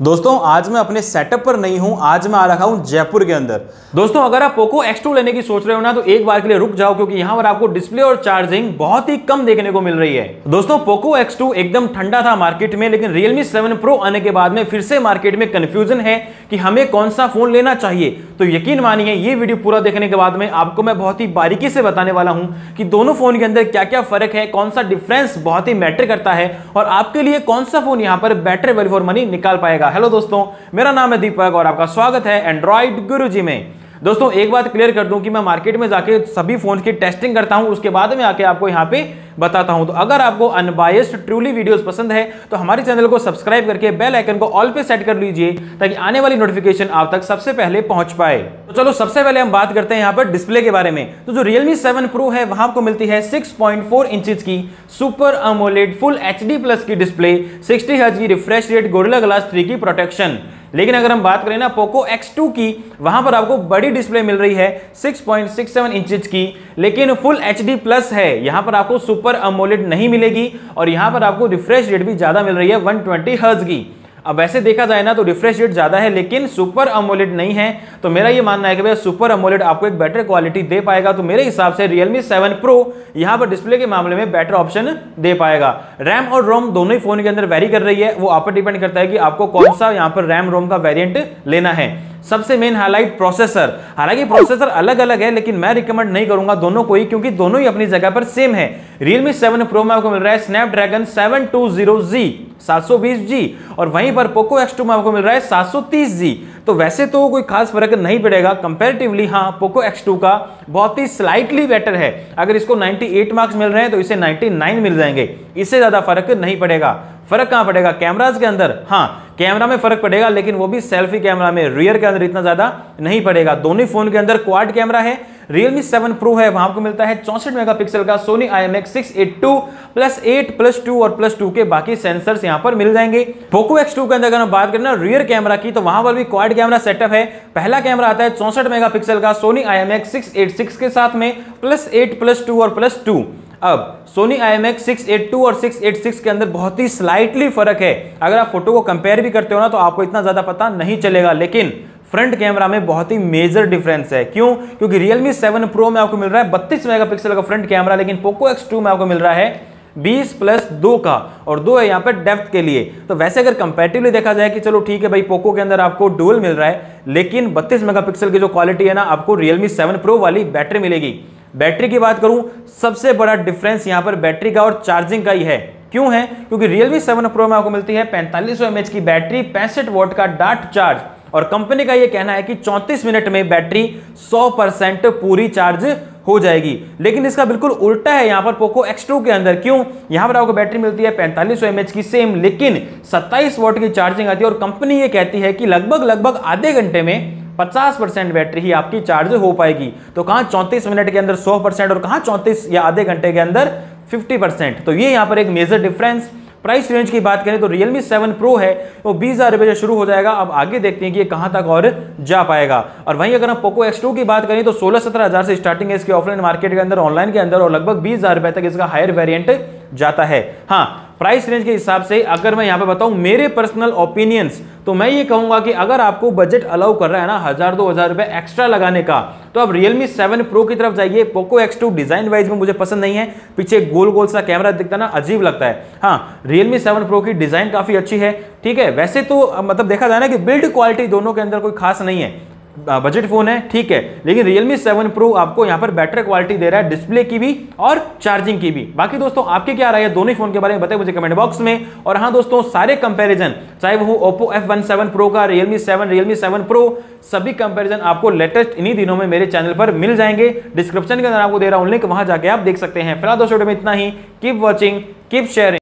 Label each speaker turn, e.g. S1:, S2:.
S1: दोस्तों, आज मैं अपने सेटअप पर नहीं हूँ, आज मैं आ रखा हूँ जयपुर के अंदर। दोस्तों, अगर आप पोको X2 लेने की सोच रहे हो ना तो एक बार के लिए रुक जाओ, क्योंकि यहाँ पर आपको डिस्प्ले और चार्जिंग बहुत ही कम देखने को मिल रही है। दोस्तों पोको X2 एकदम ठंडा था मार्केट में, लेकिन Realme 7 Pro आने के बाद में फिर से मार्केट में कंफ्यूजन है कि हमें कौन सा फ़ोन लेना चाहिए। तो यकीन मानिए, ये वीडियो पूरा देखने के बाद में आपको मैं बहुत ही बारीकी से बताने वाला हूँ कि दोनों फ़ोन के अंदर क्या क्या फ़र्क है, कौन सा डिफरेंस बहुत ही मैटर करता है, और आपके लिए कौन सा फ़ोन यहाँ पर बेटर वैल्यू फॉर मनी निकाल पाएगा। हेलो दोस्तों, मेरा नाम है दीपक और आपका स्वागत है एंड्रॉइड गुरुजी में। दोस्तों, एक बात क्लियर कर दूँ कि मैं मार्केट में जाके सभी फ़ोन की टेस्टिंग करता हूँ, उसके बाद में आके आपको यहाँ पे बताता हूँ। तो अगर आपको अनबायस्ड ट्रूली वीडियोस पसंद है तो हमारे चैनल को सब्सक्राइब करके बेल आइकन को ऑल पे सेट कर लीजिए, ताकि आने वाली नोटिफिकेशन आप तक सबसे पहले पहुँच पाए। तो चलो, सबसे पहले हम बात करते हैं यहाँ पर डिस्प्ले के बारे में। तो जो Realme 7 Pro है, वहाँ आपको मिलती है 6.4 इंचेस की super AMOLED full H plus की डिस्प्ले 60 हर्ट्ज की रिफ्रेश रेट गोरिल्ला ग्लास 3 की प्रोटेक्शन लेकिन अगर हम बात करें ना पोको X2 की, वहाँ पर आपको बड़ी डिस्प्ले मिल रही है 6.67 इंचेस की। लेकिन फुल एच प्लस है, यहाँ पर आपको सुपर अमोलेड नहीं मिलेगी और यहाँ पर आपको रिफ्रेश रेट भी ज़्यादा मिल रही है 120 हर्ट्ज की। अब वैसे देखा जाए ना तो रिफ्रेश रेट ज़्यादा है, लेकिन सुपर अमोलेड नहीं है। तो मेरा ये मानना है कि भैया सुपर अमोलेड आपको एक बेटर क्वालिटी दे पाएगा। तो मेरे हिसाब से Realme 7 Pro यहाँ पर डिस्प्ले के मामले में बेटर ऑप्शन दे पाएगा। रैम और रोम दोनों ही फ़ोन के अंदर वेरी कर रही है। वो आप पर डिपेंड करता है कि आपको कौन सा यहाँ पर रैम रोम का वेरियंट लेना है। सबसे मेन हाईलाइट प्रोसेसर हालाँकि प्रोसेसर अलग अलग है, लेकिन मैं रिकमेंड नहीं करूँगा दोनों को ही, क्योंकि दोनों ही अपनी जगह पर सेम है। रियलमी सेवन प्रो में आपको मिल रहा है Snapdragon 720G 720G और वहीं पर Poco X2 में आपको मिल रहा है 730G तो वैसे तो कोई खास फ़र्क नहीं पड़ेगा। कंपेरेटिवली हाँ पोको X2 का बहुत ही स्लाइटली बेटर है। अगर इसको 98 मार्क्स मिल रहे हैं तो इसे 99 मिल जाएँगे। इससे ज़्यादा फ़र्क नहीं पड़ेगा। फ़र्क कहाँ पड़ेगा? कैमराज के अंदर। हाँ कैमरा में फ़र्क पड़ेगा, लेकिन वो भी सेल्फी कैमरा में। रियर के अंदर इतना ज़्यादा नहीं पड़ेगा। दोनों फ़ोन के अंदर क्वाड कैमरा है। Realme 7 Pro है, वहाँ आपको मिलता है चौसठ मेगापिक्सल का Sony IMX 682 प्लस 8 प्लस 2 और प्लस 2 के बाकी सेंसर्स यहाँ पर मिल जाएँगे। Poco X2 के अंदर अगर हम बात करें ना रियर कैमरा की तो वहाँ पर भी क्वाड कैमरा सेटअप है। पहला कैमरा आता है चौसठ मेगापिक्सल का Sony IMX 686 के साथ में प्लस एट प्लस टू और प्लस टू अब, Sony IMX 682 और 686 के अंदर बहुत ही स्लाइटली फ़र्क है। अगर आप फ़ोटो को कंपेयर भी करते हो ना तो आपको इतना ज़्यादा पता नहीं चलेगा। लेकिन फ्रंट कैमरा में बहुत ही मेजर डिफरेंस है। क्यों? क्योंकि रियलमी सेवन प्रो में आपको मिल रहा है 32 मेगापिक्सल का फ्रंट कैमरा, लेकिन Poco X2 में आपको मिल रहा है 20 प्लस दो का, और दो है यहाँ पे डेप्थ के लिए। तो वैसे अगर कंपेरेटिवली देखा जाए कि चलो ठीक है भाई पोको के अंदर आपको डुअल मिल रहा है, लेकिन 32 मेगापिक्सल की जो क्वालिटी है ना, आपको रियलमी 7 प्रो वाली बैटरी मिलेगी। बैटरी की बात करूँ, सबसे बड़ा डिफरेंस यहाँ पर बैटरी का और चार्जिंग का ही है। क्यों है? क्योंकि रियलमी सेवन प्रो में आपको मिलती है पैंतालीस एमएच की बैटरी पैंसठ वोट का डार्ट चार्ज और कंपनी का यह कहना है कि 34 मिनट में बैटरी 100 परसेंट पूरी चार्ज हो जाएगी। लेकिन इसका बिल्कुल उल्टा है यहाँ पर पोको X2 के अंदर। क्यों? यहाँ पर आपको बैटरी मिलती है पैंतालीस एमएच की सेम लेकिन 27 वोट की चार्जिंग आती है और कंपनी ये कहती है कि लगभग लगभग आधे घंटे में 50 परसेंट बैटरी ही आपकी चार्ज हो पाएगी। तो कहाँ 34 मिनट के अंदर 100 परसेंट और कहाँ 34 या आधे घंटे के अंदर 50 परसेंट? तो ये यहाँ पर एक मेजर डिफरेंस प्राइस रेंज की बात करें तो Realme 7 Pro है, वो बीस हज़ार से शुरू हो जाएगा। अब आगे देखते हैं कि ये कहाँ तक और जा पाएगा। और वहीं अगर हम Poco X2 की बात करें तो सोलह सत्रह हज़ार से स्टार्टिंग है इसके ऑफलाइन मार्केट के अंदर ऑनलाइन के अंदर, और लगभग बीस हज़ार तक इसका हायर वेरिएंट जाता है। हाँ प्राइस रेंज के हिसाब से अगर मैं यहाँ पे बताऊँ मेरे पर्सनल ओपिनियंस तो मैं ये कहूँगा कि अगर आपको बजट अलाउ कर रहा है ना, हज़ार दो हज़ार रुपए एक्स्ट्रा लगाने का तो अब रियलमी सेवन प्रो की तरफ़ जाइए। Poco X two design wise में मुझे पसंद नहीं है। पीछे गोल गोल सा कैमरा दिखता ना, अजीब लगता है। हाँ रियलमी सेवन प्रो की डिज़ाइन काफ़ी अच्छी है। ठीक है, वैसे तो मतलब देखा जाए ना कि बिल्ड क्वालिटी दोनों के अंदर कोई खास नहीं है। बजट फ़ोन है, ठीक है। लेकिन Realme 7 Pro आपको यहाँ पर बेटर क्वालिटी दे रहा है डिस्प्ले की भी और चार्जिंग की भी। बाकी दोस्तों, आपके क्या राय है? दोनों ही फ़ोन के बारे में बताए मुझे कमेंट बॉक्स में। और हाँ दोस्तों, सारे कंपैरिजन चाहे वो Oppo F17 Pro का, Realme 7 Realme 7 Pro, सभी कंपैरिजन आपको लेटेस्ट इन्हीं दिनों में मेरे चैनल पर मिल जाएँगे। डिस्क्रिप्शन के अंदर आपको दे रहा हूँ लिंक वहाँ जाके आप देख सकते हैं। फ़िलहाल दोस्तों में इतना ही। Keep watching keep sharing